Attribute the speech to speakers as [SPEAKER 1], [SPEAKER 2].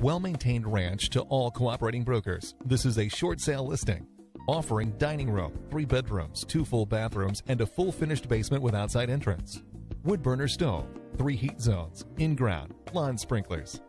[SPEAKER 1] Well maintained ranch to all cooperating brokers. This is a short sale listing. Offering dining room, three bedrooms, two full bathrooms, and a full finished basement with outside entrance. Wood burner stove, three heat zones, in ground, lawn sprinklers,